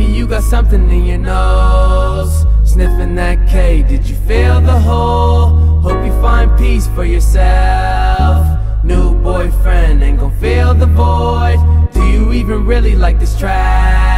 Maybe you got something in your nose Sniffing that K, did you feel the hole? Hope you find peace for yourself New boyfriend ain't gon' fill the void Do you even really like this track?